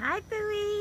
Hi, Bowie.